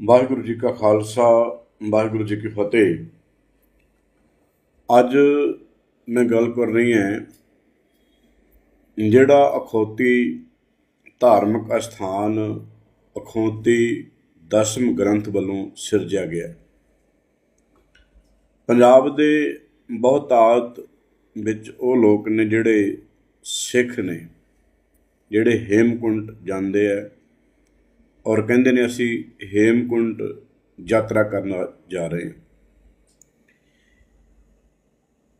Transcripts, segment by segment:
ਵਾਹਿਗੁਰੂ ਜੀ ਕਾ ਖਾਲਸਾ, ਵਾਹਿਗੁਰੂ ਜੀ ਕੀ ਫਤਿਹ। ਅੱਜ ਮੈਂ ਗੱਲ ਕਰ ਰਹੀ ਹਾਂ, ਜਿਹੜਾ ਅਖੌਤੀ ਧਾਰਮਿਕ ਅਸਥਾਨ ਅਖੌਤੀ ਦਸਮ ਗ੍ਰੰਥ ਵੱਲੋਂ ਸਿਰਜਿਆ ਗਿਆ ਪੰਜਾਬ ਦੇ ਬਹੁਤਾਤ ਵਿੱਚ ਉਹ ਲੋਕ ਨੇ ਜਿਹੜੇ ਸਿੱਖ ਨੇ, ਜਿਹੜੇ ਹੇਮਕੁੰਟ ਜਾਂਦੇ ਆ ਔਰ ਕਹਿੰਦੇ ਨੇ ਅਸੀਂ ਹੇਮਕੁੰਟ ਯਾਤਰਾ ਕਰਨ ਜਾ ਰਹੇ ਹਾਂ।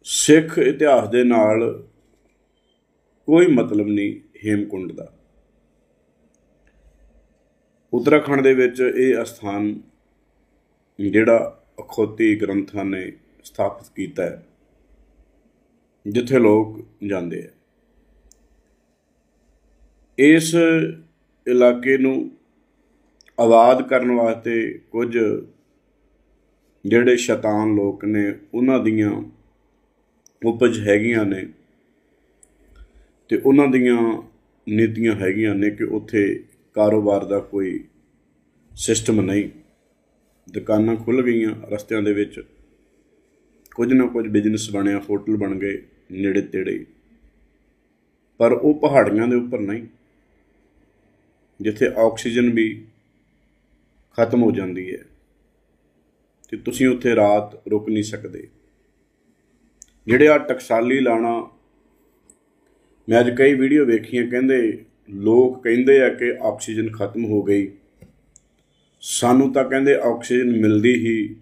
ਸਿੱਖ ਇਤਿਹਾਸ ਦੇ ਨਾਲ ਕੋਈ ਮਤਲਬ ਨਹੀਂ ਹੇਮਕੁੰਟ ਦਾ। ਉੱਤਰਾਖੰਡ ਦੇ ਵਿੱਚ ਇਹ ਅਸਥਾਨ ਜਿਹੜਾ ਅਖੌਤੀ ਗ੍ਰੰਥਾਂ ਨੇ ਸਥਾਪਿਤ ਕੀਤਾ ਹੈ, ਜਿੱਥੇ ਲੋਕ ਜਾਂਦੇ ਆ। ਇਸ ਇਲਾਕੇ ਨੂੰ ਆਬਾਦ ਕਰਨ ਵਾਸਤੇ ਕੁਝ ਜਿਹੜੇ ਸ਼ੈਤਾਨ ਲੋਕ ਨੇ, ਉਹਨਾਂ ਦੀਆਂ ਉਪਜ ਹੈਗੀਆਂ ਨੇ ਤੇ ਉਹਨਾਂ ਦੀਆਂ ਨੀਤੀਆਂ ਹੈਗੀਆਂ ਨੇ ਕਿ ਉੱਥੇ ਕਾਰੋਬਾਰ ਦਾ ਕੋਈ ਸਿਸਟਮ ਨਹੀਂ। ਦੁਕਾਨਾਂ ਖੁੱਲ ਗਈਆਂ ਰਸਤਿਆਂ ਦੇ ਵਿੱਚ। ਕੁਝ ਨਾ ਕੁਝ ਬਿਜ਼ਨਸ ਬਣਿਆ ਹੋਟਲ ਬਣ ਗਏ ਨੇੜੇ ਤੇੜੇ ਪਰ ਉਹ ਪਹਾੜੀਆਂ ਦੇ ਉੱਪਰ ਨਹੀਂ, ਜਿੱਥੇ ਆਕਸੀਜਨ ਵੀ ਖਤਮ ਹੋ ਜਾਂਦੀ ਹੈ ਤੇ ਤੁਸੀਂ ਉੱਥੇ ਰਾਤ ਰੁਕ ਨਹੀਂ ਸਕਦੇ। ਜਿਹੜੇ ਆ ਟਕਸਾਲੀ ਲਾਣਾ, ਮੈਂ ਅੱਜ ਕਈ ਵੀਡੀਓ ਵੇਖੀਆਂ, ਕਹਿੰਦੇ ਲੋਕ ਕਹਿੰਦੇ ਆ ਕਿ ਆਕਸੀਜਨ ਖਤਮ ਹੋ ਗਈ। ਸਾਨੂੰ ਤਾਂ ਕਹਿੰਦੇ ਆਕਸੀਜਨ ਮਿਲਦੀ ਹੀ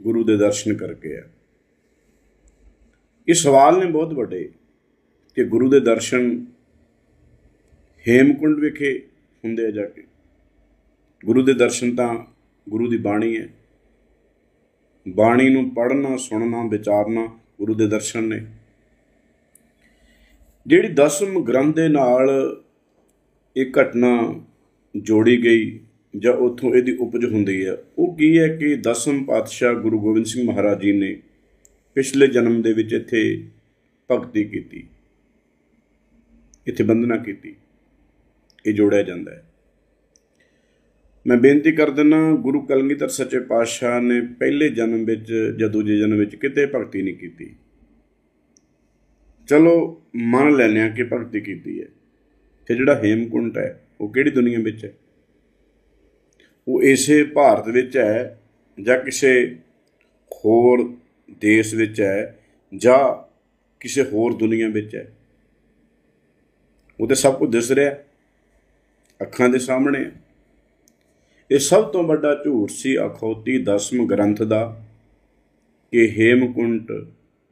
ਗੁਰੂ ਦੇ ਦਰਸ਼ਨ ਕਰਕੇ ਆ। ਇਹ ਸਵਾਲ ਨੇ ਬਹੁਤ ਵੱਡੇ ਕਿ ਗੁਰੂ ਦੇ ਦਰਸ਼ਨ ਹੇਮਕੁੰਡ ਵਿਖੇ ਹੁੰਦੇ ਆ ਜਾ ਕੇ ਗੁਰੂ ਦੇ ਦਰਸ਼ਨ ਤਾਂ ਗੁਰੂ ਦੀ ਬਾਣੀ ਹੈ। ਬਾਣੀ ਨੂੰ ਪੜ੍ਹਨਾ, ਸੁਣਨਾ, ਵਿਚਾਰਨਾ ਗੁਰੂ ਦੇ ਦਰਸ਼ਨ ਨੇ। ਜਿਹੜੀ ਦਸਮ ਗ੍ਰੰਥ ਦੇ ਨਾਲ ਇਹ ਘਟਨਾ ਜੋੜੀ ਗਈ ਜਾਂ ਉੱਥੋਂ ਇਹਦੀ ਉਪਜ ਹੁੰਦੀ ਹੈ, ਉਹ ਕੀ ਹੈ ਕਿ ਦਸਮ ਪਾਤਸ਼ਾਹ ਗੁਰੂ ਗੋਬਿੰਦ ਸਿੰਘ ਮਹਾਰਾਜ ਜੀ ਨੇ ਪਿਛਲੇ ਜਨਮ ਦੇ ਵਿੱਚ ਇੱਥੇ ਭਗਤੀ ਕੀਤੀ, ਇੱਥੇ ਬੰਦਨਾ ਕੀਤੀ, ਇਹ ਜੋੜਿਆ ਜਾਂਦਾ ਹੈ। ਮੈਂ ਬੇਨਤੀ ਕਰ ਦਿੰਦਾ ਗੁਰੂ ਕਲਗੀਧਰ ਸੱਚੇ ਪਾਤਸ਼ਾਹ ਨੇ ਪਹਿਲੇ ਜਨਮ ਵਿੱਚ ਜਾਂ ਦੂਜੇ ਜਨਮ ਵਿੱਚ ਕਿਤੇ ਭਗਤੀ ਨਹੀਂ ਕੀਤੀ। ਚਲੋ, ਮੰਨ ਲੈਂਦੇ ਆ ਕਿ ਭਗਤੀ ਕੀਤੀ ਹੈ। ਤੇ ਜਿਹੜਾ ਹੇਮਕੁੰਟ ਹੈ, ਉਹ ਕਿਹੜੀ ਦੁਨੀਆ ਵਿੱਚ ਹੈ? ਉਹ ਇਸੇ ਭਾਰਤ ਵਿੱਚ ਹੈ, ਜਾਂ ਕਿਸੇ ਹੋਰ ਦੇਸ਼ ਵਿੱਚ ਹੈ, ਜਾਂ ਕਿਸੇ ਹੋਰ ਦੁਨੀਆ ਵਿੱਚ ਹੈ? ਉਹ ਤੇ ਸਭ ਕੁਝ ਦਿਸ ਰਿਹਾ। ਅੱਖਾਂ ਦੇ ਸਾਹਮਣੇ ਹੈ। ਇਹ ਸਭ ਤੋਂ ਵੱਡਾ ਝੂਠ ਸੀ ਅਖੌਤੀ ਦਸਮ ਗ੍ਰੰਥ ਦਾ ਕਿ ਹੇਮਕੁੰਟ,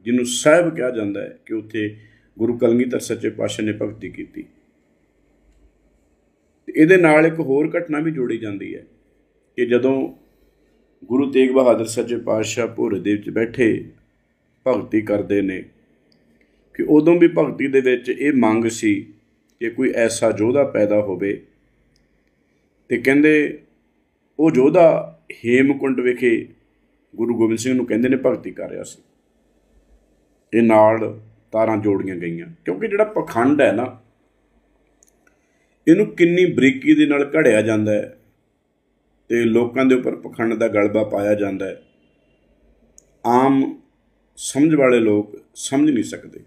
ਜਿਹਨੂੰ ਸਾਹਿਬ ਕਿਹਾ ਜਾਂਦਾ ਹੈ ਕਿ ਉੱਥੇ ਗੁਰੂ ਕਲਗੀਧਰ ਸੱਚੇ ਪਾਤਸ਼ਾਹ ਨੇ ਭਗਤੀ ਕੀਤੀ। ਇਹਦੇ ਨਾਲ ਇੱਕ ਹੋਰ ਘਟਨਾ ਵੀ ਜੋੜੀ ਜਾਂਦੀ ਹੈ ਕਿ ਜਦੋਂ ਗੁਰੂ ਤੇਗ ਬਹਾਦਰ ਸੱਚੇ ਪਾਤਸ਼ਾਹ ਭੋਰੇ ਦੇ ਵਿੱਚ ਬੈਠੇ, ਭਗਤੀ ਕਰਦੇ ਨੇ, ਕਿ ਉਦੋਂ ਵੀ ਭਗਤੀ ਦੇ ਵਿੱਚ ਇਹ ਮੰਗ ਸੀ ਕਿ ਕੋਈ ਐਸਾ ਯੋਧਾ ਪੈਦਾ ਹੋਵੇ ਤੇ ਕਹਿੰਦੇ ਉਹ ਯੋਧਾ ਹੇਮਕੁੰਡ ਵਿਖੇ ਗੁਰੂ ਗੋਬਿੰਦ ਸਿੰਘ ਨੂੰ ਕਹਿੰਦੇ ਨੇ ਭਗਤੀ ਕਰ ਰਿਹਾ ਸੀ, ਇਹ ਨਾਲ ਤਾਰਾਂ ਜੋੜੀਆਂ ਗਈਆਂ। ਕਿਉਂਕਿ ਜਿਹੜਾ ਪਖੰਡ ਹੈ ਨਾ, ਇਹਨੂੰ ਕਿੰਨੀ ਬਰੀਕੀ ਦੇ ਨਾਲ ਘੜਿਆ ਜਾਂਦਾ ਹੈ ਤੇ ਲੋਕਾਂ ਦੇ ਉੱਪਰ ਪਖੰਡ ਦਾ ਗਲਬਾ ਪਾਇਆ ਜਾਂਦਾ ਹੈ। ਆਮ ਸਮਝ ਵਾਲੇ ਲੋਕ ਸਮਝ ਨਹੀਂ ਸਕਦੇ।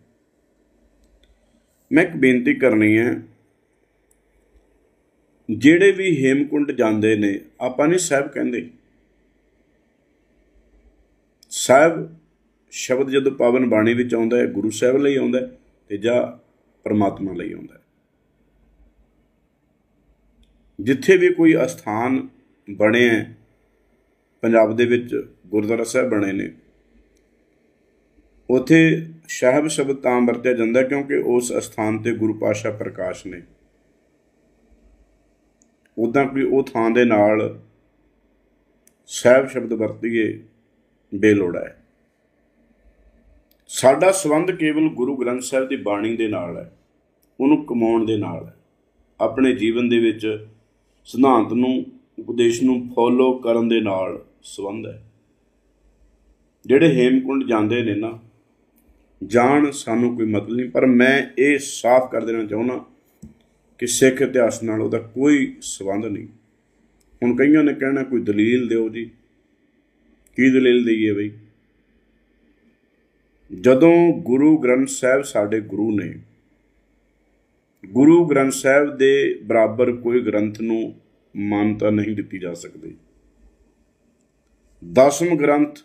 ਮੈਂ ਇੱਕ ਬੇਨਤੀ ਕਰਨੀ ਹੈ ਜਿਹੜੇ ਵੀ ਹੇਮਕੁੰਡ ਜਾਂਦੇ ਨੇ, ਆਪਾਂ ਨਹੀਂ ਸਾਹਿਬ ਕਹਿੰਦੇ। ਸਾਹਿਬ ਸ਼ਬਦ ਜਦੋਂ ਪਾਵਨ ਬਾਣੀ ਵਿੱਚ ਆਉਂਦਾ ਹੈ, ਗੁਰੂ ਸਾਹਿਬ ਲਈ ਆਉਂਦਾ ਹੈ ਤੇ ਜਾਂ ਪਰਮਾਤਮਾ ਲਈ ਆਉਂਦਾ ਹੈ। ਜਿੱਥੇ ਵੀ ਕੋਈ ਅਸਥਾਨ ਬਣੇ ਹੈ, ਪੰਜਾਬ ਦੇ ਵਿੱਚ ਗੁਰਦੁਆਰਾ ਸਾਹਿਬ ਬਣੇ ਨੇ, ਉਥੇ ਸਾਹਿਬ ਸ਼ਬਦ ਤਾਂ ਵਰਤਿਆ ਜਾਂਦਾ ਕਿਉਂਕਿ ਉਸ ਅਸਥਾਨ ਤੇ ਗੁਰੂ ਪਾਸ਼ਾ ਪ੍ਰਕਾਸ਼ ਨੇ। ਉਦਾਂ ਕੋਈ ਉਹ ਥਾਂ ਦੇ ਨਾਲ ਸਾਹਿਬ ਸ਼ਬਦ ਵਰਤੀਏ ਬੇਲੋੜਾ ਹੈ। ਸਾਡਾ ਸਬੰਧ ਕੇਵਲ ਗੁਰੂ ਗ੍ਰੰਥ ਸਾਹਿਬ ਦੀ ਬਾਣੀ ਦੇ ਨਾਲ ਹੈ, ਉਹਨੂੰ ਕਮਾਉਣ ਦੇ ਨਾਲ ਹੈ। ਆਪਣੇ ਜੀਵਨ ਦੇ ਵਿੱਚ ਸਿਧਾਂਤ ਨੂੰ, ਉਪਦੇਸ਼ ਨੂੰ ਫੋਲੋ ਕਰਨ ਦੇ ਨਾਲ ਸੰਬੰਧ ਹੈ। ਜਿਹੜੇ ਹੇਮਕੁੰਡ ਜਾਂਦੇ ਨੇ ਨਾ, ਜਾਣ ਸਾਨੂੰ ਕੋਈ ਮਤਲਬ ਨਹੀਂ, ਪਰ ਮੈਂ ਇਹ ਸਾਫ਼ ਕਰ ਦੇਣਾ ਚਾਹੁੰਦਾ ਕਿ ਸਿੱਖ ਇਤਿਹਾਸ ਨਾਲ ਉਹਦਾ ਕੋਈ ਸਬੰਧ ਨਹੀਂ। ਹੁਣ ਕਈਆਂ ਨੇ ਕਹਿਣਾ ਕੋਈ ਦਲੀਲ ਦਿਓ ਜੀ। ਕੀ ਦਲੀਲ ਦਈਏ ਬਈ? ਜਦੋਂ ਗੁਰੂ ਗ੍ਰੰਥ ਸਾਹਿਬ ਸਾਡੇ ਗੁਰੂ ਨੇ, ਗੁਰੂ ਗ੍ਰੰਥ ਸਾਹਿਬ ਦੇ ਬਰਾਬਰ ਕੋਈ ਗ੍ਰੰਥ ਨੂੰ ਮਾਨਤਾ ਨਹੀਂ ਦਿੱਤੀ ਜਾ ਸਕਦੀ। ਦਸਮ ਗ੍ਰੰਥ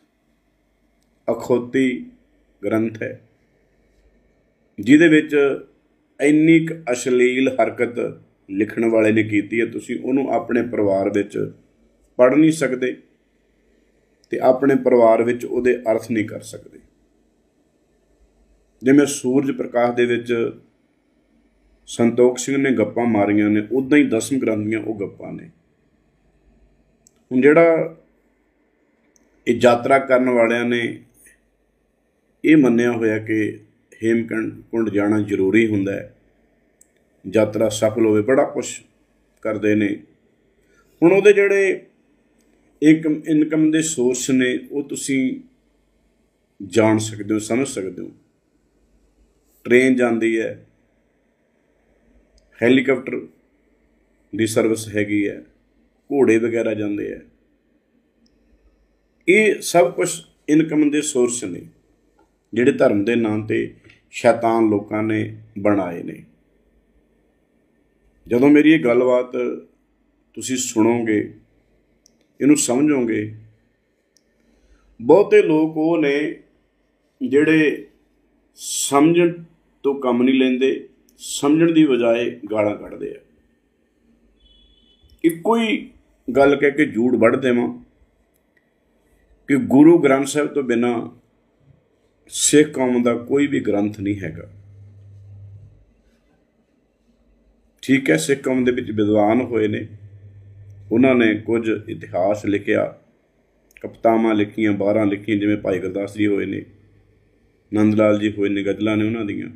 ਅਖੋਤੀ ਗ੍ਰੰਥ ਹੈ, ਜਿਹਦੇ ਵਿੱਚ ਇੰਨੀ ਕੁ ਅਸ਼ਲੀਲ ਹਰਕਤ ਲਿਖਣ ਵਾਲੇ ਨੇ ਕੀਤੀ ਹੈ, ਤੁਸੀਂ ਉਹਨੂੰ ਆਪਣੇ ਪਰਿਵਾਰ ਵਿੱਚ ਪੜ੍ਹ ਨਹੀਂ ਸਕਦੇ ਤੇ ਆਪਣੇ ਪਰਿਵਾਰ ਵਿੱਚ ਉਹਦੇ ਅਰਥ ਨਹੀਂ ਕਰ ਸਕਦੇ। ਜਿਵੇਂ ਸੂਰਜ ਪ੍ਰਕਾਸ਼ ਦੇ ਵਿੱਚ ਸੰਤੋਖ ਸਿੰਘ ਨੇ ਗੱਪਾਂ ਮਾਰੀਆਂ ਨੇ ਉਦਾਂ ਹੀ ਦਸਮ ਗ੍ਰੰਥ ਦੀਆਂ ਉਹ ਗੱਪਾਂ ਨੇ। ਹੁਣ ਜਿਹੜਾ ਇਹ ਯਾਤਰਾ ਕਰਨ ਵਾਲਿਆਂ ਨੇ ਇਹ ਮੰਨਿਆ ਹੋਇਆ ਕਿ ਹੇਮਕੁੰਡ ਜਾਣਾ ਜ਼ਰੂਰੀ ਹੁੰਦਾ ਹੈ। ਯਾਤਰਾ ਸਫਲ ਹੋਵੇ, ਬੜਾ ਕੁਝ ਕਰਦੇ ਨੇ। ਹੁਣ ਉਹਦੇ ਜਿਹੜੇ ਇੱਕ ਇਨਕਮ ਦੇ ਸੋਰਸ ਨੇ, ਉਹ ਤੁਸੀਂ ਜਾਣ ਸਕਦੇ ਹੋ, ਸਮਝ ਸਕਦੇ ਹੋ। ਟ੍ਰੇਨ ਜਾਂਦੀ ਹੈ। ਹੈਲੀਕਾਪਟਰ ਦੀ ਸਰਵਿਸ ਹੈਗੀ ਹੈ। ਘੋੜੇ ਵਗੈਰਾ ਜਾਂਦੇ ਆ ਇਹ ਸਭ ਕੁਝ ਇਨਕਮ ਦੇ ਸੋਰਸ ਨੇ। ਜਿਹੜੇ ਧਰਮ ਦੇ ਨਾਂ ਤੇ ਸ਼ੈਤਾਨ ਲੋਕਾਂ ਨੇ ਬਣਾਏ ਨੇ। ਜਦੋਂ ਮੇਰੀ ਇਹ ਗੱਲਬਾਤ ਤੁਸੀਂ ਸੁਣੋਗੇ, ਇਹਨੂੰ ਸਮਝੋਗੇ, ਬਹੁਤੇ ਲੋਕ ਉਹ ਨੇ ਜਿਹੜੇ ਸਮਝਣ ਤੋਂ ਕੰਮ ਨਹੀਂ ਲੈਂਦੇ, ਸਮਝਣ ਦੀ ਬਜਾਏ ਗਾਲਾਂ ਕੱਢਦੇ ਆ। ਇੱਕੋ ਹੀ ਗੱਲ ਕਹਿ ਕੇ ਝੂਠ ਵੱਢ ਦੇਵਾਂ ਕਿ ਗੁਰੂ ਗ੍ਰੰਥ ਸਾਹਿਬ ਤੋਂ ਬਿਨਾ ਸਿੱਖ ਕੌਮ ਦਾ ਕੋਈ ਵੀ ਗ੍ਰੰਥ ਨਹੀਂ ਹੈਗਾ। ਠੀਕ ਹੈ ਸਿੱਖ ਕੌਮ ਦੇ ਵਿੱਚ ਵਿਦਵਾਨ ਹੋਏ ਨੇ। ਉਹਨਾਂ ਨੇ ਕੁਝ ਇਤਿਹਾਸ ਲਿਖਿਆ ਕਪਤਾਵਾਂ ਲਿਖੀਆਂ 12 ਲਿਖੀਆਂ, ਜਿਵੇਂ ਭਾਈ ਗੁਰਦਾਸ ਜੀ ਹੋਏ ਨੇ ਨੰਦ ਲਾਲ ਜੀ ਹੋਏ ਨੇ, ਗਜ਼ਲਾਂ ਨੇ ਉਹਨਾਂ ਦੀਆਂ।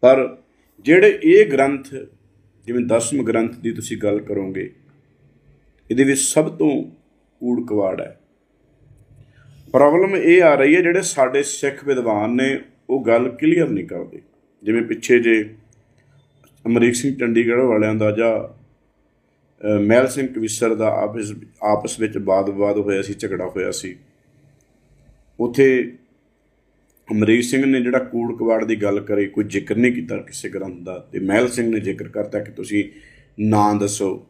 ਪਰ ਜਿਹੜੇ ਇਹ ਗ੍ਰੰਥ, ਜਿਵੇਂ ਦਸਮ ਗ੍ਰੰਥ ਦੀ ਤੁਸੀਂ ਗੱਲ ਕਰੋਗੇ, ਇਹਦੇ ਵਿੱਚ ਸਭ ਤੋਂ ਕੂੜ ਕਵਾੜ ਹੈ। ਪ੍ਰੋਬਲਮ ਇਹ ਆ ਰਹੀ ਹੈ, ਜਿਹੜੇ ਸਾਡੇ ਸਿੱਖ ਵਿਦਵਾਨ ਨੇ, ਉਹ ਗੱਲ ਕਲੀਅਰ ਨਹੀਂ ਕਰਦੇ। ਜਿਵੇਂ ਪਿੱਛੇ ਜੇ ਅਮਰੀਕ ਸਿੰਘ ਚੰਡੀਗੜ੍ਹ ਵਾਲਿਆਂ ਦਾ ਜਾਂ ਮਹਿਲ ਸਿੰਘ ਕਵਿਸਰ ਦਾ ਆਪਸ ਆਪਸ ਵਿੱਚ ਬਾਦ-ਬਾਦ ਹੋਇਆ ਸੀ, ਝਗੜਾ ਹੋਇਆ ਸੀ। ਉਥੇ ਅਮਰੀਕ ਸਿੰਘ ਨੇ ਜਿਹੜਾ ਕੂੜ ਕਵਾੜ ਦੀ ਗੱਲ ਕਰੀ, ਕੋਈ ਜ਼ਿਕਰ ਨਹੀਂ ਕੀਤਾ ਕਿਸੇ ਗ੍ਰੰਥ ਦਾ, ਤੇ ਮਹਿਲ ਸਿੰਘ ਨੇ ਜ਼ਿਕਰ ਕਰਤਾ ਕਿ ਤੁਸੀਂ ਨਾਂ ਦੱਸੋ,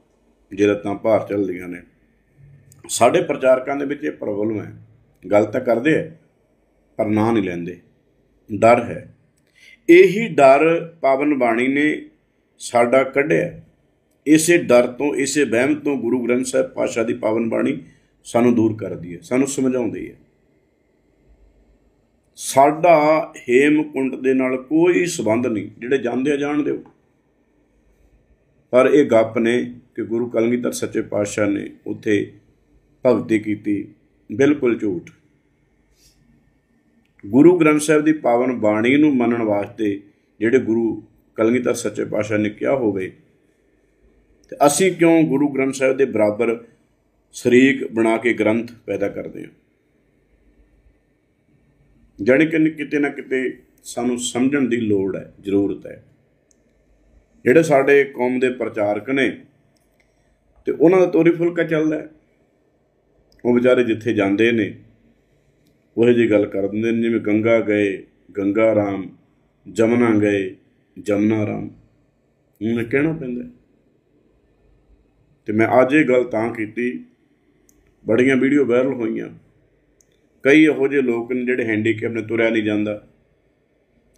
ਜਿਹੜਾ ਤਾਂ ਭਾਰ ਚੱਲਦੀਆਂ ਨੇ। ਸਾਡੇ ਪ੍ਰਚਾਰਕਾਂ ਦੇ ਵਿੱਚ ਇਹ ਪ੍ਰੋਬਲਮ ਹੈ। ਗੱਲ ਤਾਂ ਕਰਦੇ ਆ, ਪਰ ਨਾਂ ਨਹੀਂ ਲੈਂਦੇ। ਡਰ ਹੈ। ਇਹੀ ਡਰ ਪਾਵਨ ਬਾਣੀ ਨੇ ਸਾਡਾ ਕੱਢਿਆ। ਇਸੇ ਡਰ ਤੋਂ, ਇਸੇ ਵਹਿਮ ਤੋਂ ਗੁਰੂ ਗ੍ਰੰਥ ਸਾਹਿਬ ਪਾਸ਼ਾ ਦੀ ਪਾਵਨ ਬਾਣੀ ਸਾਨੂੰ ਦੂਰ ਕਰਦੀ ਹੈ, ਸਾਨੂੰ ਸਮਝਾਉਂਦੀ ਹੈ। ਸਾਡਾ ਹੇਮਕੁੰਡ ਦੇ ਨਾਲ ਕੋਈ ਸਬੰਧ ਨਹੀਂ, ਜਿਹੜੇ ਜਾਂਦੇ ਆ ਜਾਣ ਦਿਓ। ਪਰ ਇਹ ਗੱਪ ਨੇ ਕਿ ਗੁਰੂ ਕਲਗੀਧਰ ਸੱਚੇ ਪਾਤਸ਼ਾਹ ਨੇ ਉੱਥੇ ਭਗਤੀ ਕੀਤੀ ਬਿਲਕੁਲ ਝੂਠ। ਗੁਰੂ ਗ੍ਰੰਥ ਸਾਹਿਬ ਦੀ ਪਾਵਨ ਬਾਣੀ ਨੂੰ ਮੰਨਣ ਵਾਸਤੇ ਜਿਹੜੇ ਗੁਰੂ ਕਲਗੀਧਰ ਸੱਚੇ ਪਾਤਸ਼ਾਹ ਨੇ ਕਿਹਾ ਹੋਵੇ, ਤੇ ਅਸੀਂ ਕਿਉਂ ਗੁਰੂ ਗ੍ਰੰਥ ਸਾਹਿਬ ਦੇ ਬਰਾਬਰ ਸ਼ਰੀਕ ਬਣਾ ਕੇ ਗ੍ਰੰਥ ਪੈਦਾ ਕਰਦੇ ਹਾਂ? ਜਾਣੀ ਕਿ ਕਿਤੇ ਨਾ ਕਿਤੇ ਸਾਨੂੰ ਸਮਝਣ ਦੀ ਲੋੜ ਹੈ, ਜ਼ਰੂਰਤ ਹੈ। ਜਿਹੜੇ ਸਾਡੇ ਕੌਮ ਦੇ ਪ੍ਰਚਾਰਕ ਨੇ, ਤੇ ਉਹਨਾਂ ਦਾ ਤੋਰੀ ਫੁਲਕਾ ਚੱਲਦਾ ਹੈ। ਉਹ ਵਿਚਾਰੇ ਜਿੱਥੇ ਜਾਂਦੇ ਨੇ, ਉਹੇ ਜੀ ਗੱਲ ਕਰ ਦਿੰਦੇ ਨੇ, ਜਿਵੇਂ ਗੰਗਾ ਗਏ, ਗੰਗਾ ਰਾਮ, ਜਮਨਾ ਗਏ, ਜਮਨਾ ਰਾਮ। ਉਹਨੇ ਕਹਿਣਾ ਪੈਂਦਾ। ਤੇ ਮੈਂ ਅੱਜ ਇਹ ਗੱਲ ਤਾਂ ਕੀਤੀ, ਬੜੀਆਂ ਵੀਡੀਓ ਵਾਇਰਲ ਹੋਈਆਂ। ਕਈ ਇਹੋ ਜਿਹੇ ਲੋਕ ਨੇ ਜਿਹੜੇ ਹੈਂਡੀਕੈਪ ਨੇ, ਤੁਰਿਆ ਨਹੀਂ ਜਾਂਦਾ।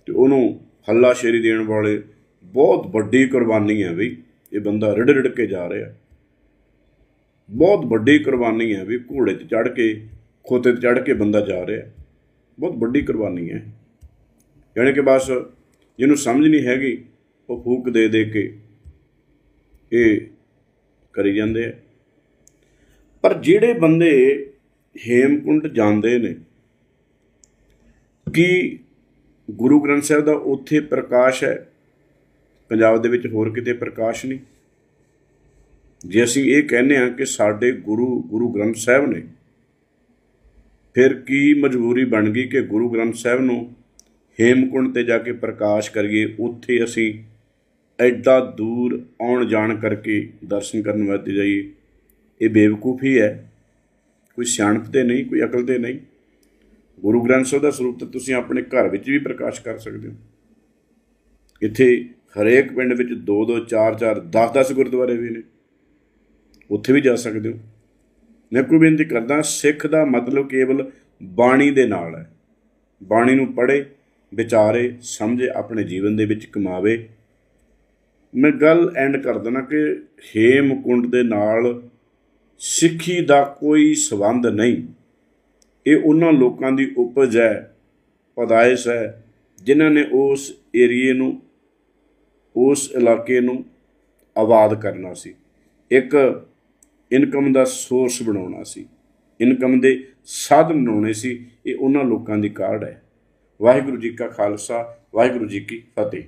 ਤੇ ਉਹਨੂੰ ਹੱਲਾ ਸ਼ੇਰੀ ਦੇਣ ਵਾਲੇ ਬਹੁਤ ਵੱਡੀ ਕੁਰਬਾਨੀ ਹੈ ਬਈ ਇਹ ਬੰਦਾ ਰਿੜ ਰਿੜ ਕੇ ਜਾ ਰਿਹਾ। ਬਹੁਤ ਵੱਡੀ ਕੁਰਬਾਨੀ ਹੈ ਵੀ ਘੋੜੇ ਤੇ ਚੜ ਕੇ, ਖੋਤੇ ਤੇ ਚੜ ਕੇ ਬੰਦਾ ਜਾ ਰਿਹਾ ਬਹੁਤ ਵੱਡੀ ਕੁਰਬਾਨੀ ਹੈ। ਯਾਨੀ ਕਿ ਬਸ ਜਿਹਨੂੰ ਸਮਝ ਨਹੀਂ ਹੈਗੀ, ਉਹ ਫੂਕ ਦੇ ਦੇ ਕੇ ਇਹ ਕਰੀ ਜਾਂਦੇ ਆ। ਪਰ ਜਿਹੜੇ ਬੰਦੇ ਹੇਮਕੁੰਡ ਜਾਂਦੇ ਨੇ, ਕਿ ਗੁਰੂ ਗ੍ਰੰਥ ਸਾਹਿਬ ਦਾ ਉੱਥੇ ਪ੍ਰਕਾਸ਼ ਹੈ? ਪੰਜਾਬ ਦੇ ਵਿੱਚ ਹੋਰ ਕਿਤੇ ਪ੍ਰਕਾਸ਼ ਨਹੀਂ? ਜੇ ਅਸੀਂ ਇਹ ਕਹਿੰਦੇ ਹਾਂ ਕਿ ਸਾਡੇ ਗੁਰੂ ਗੁਰੂ ਗ੍ਰੰਥ ਸਾਹਿਬ ਨੇ ਫਿਰ ਕੀ ਮਜਬੂਰੀ ਬਣ ਗਈ ਕਿ ਗੁਰੂ ਗ੍ਰੰਥ ਸਾਹਿਬ ਨੂੰ ਹੇਮਕੁੰਡ ਤੇ ਜਾ ਕੇ ਪ੍ਰਕਾਸ਼ ਕਰੀਏ? ਉੱਥੇ ਅਸੀਂ ਐਡਾ ਦੂਰ ਆਉਣ ਜਾਣ ਕਰਕੇ ਦਰਸ਼ਨ ਕਰਨ ਵਾਸਤੇ ਜਾਈਏ। ਇਹ ਬੇਵਕੂਫੀ ਹੈ ਕੋਈ ਸਿਆਣਪ ਤੇ ਨਹੀਂ, ਕੋਈ ਅਕਲ ਤੇ ਨਹੀਂ। ਗੁਰੂ ਗ੍ਰੰਥ ਸਾਹਿਬ ਦਾ ਸਰੂਪ ਤਾਂ ਤੁਸੀਂ ਆਪਣੇ ਘਰ ਵਿੱਚ ਵੀ ਪ੍ਰਕਾਸ਼ ਕਰ ਸਕਦੇ ਹੋ। ਇੱਥੇ ਹਰੇਕ ਪਿੰਡ ਵਿੱਚ 2 2 4 4 10 10 ਗੁਰਦੁਆਰੇ ਵੀ ਨੇ। ਉੱਥੇ ਵੀ ਜਾ ਸਕਦੇ ਹੋ। ਮੈਂ ਕੋਈ ਬੇਨਤੀ ਕਰਦਾ, ਸਿੱਖ ਦਾ ਮਤਲਬ ਕੇਵਲ ਬਾਣੀ ਦੇ ਨਾਲ ਹੈ। ਬਾਣੀ ਨੂੰ ਪੜ੍ਹੇ, ਵਿਚਾਰੇ, ਸਮਝੇ, ਆਪਣੇ ਜੀਵਨ ਦੇ ਵਿੱਚ ਕਮਾਵੇ। ਮੈਂ ਗੱਲ ਐਂਡ ਕਰ ਦੇਣਾ ਕਿ ਹੇਮਕੁੰਡ ਦੇ ਨਾਲ ਸਿੱਖੀ ਦਾ ਕੋਈ ਸਬੰਧ ਨਹੀਂ। ਇਹ ਉਹਨਾਂ ਲੋਕਾਂ ਦੀ ਉਪਜ ਹੈ, ਪਦਾਇਸ਼ ਹੈ, ਜਿਨ੍ਹਾਂ ਨੇ ਉਸ ਏਰੀਏ ਨੂੰ, ਉਸ ਇਲਾਕੇ ਨੂੰ ਆਬਾਦ ਕਰਨਾ ਸੀ। ਇੱਕ ਇਨਕਮ ਦਾ ਸੋਰਸ ਬਣਾਉਣਾ ਸੀ। ਇਨਕਮ ਦੇ ਸਾਧਨ ਬਣਾਉਣੇ ਸੀ। ਇਹ ਉਹਨਾਂ ਲੋਕਾਂ ਦੀ ਕਾਢ ਹੈ। ਵਾਹਿਗੁਰੂ ਜੀ ਕਾ ਖਾਲਸਾ, ਵਾਹਿਗੁਰੂ ਜੀ ਕੀ ਫਤਿਹ।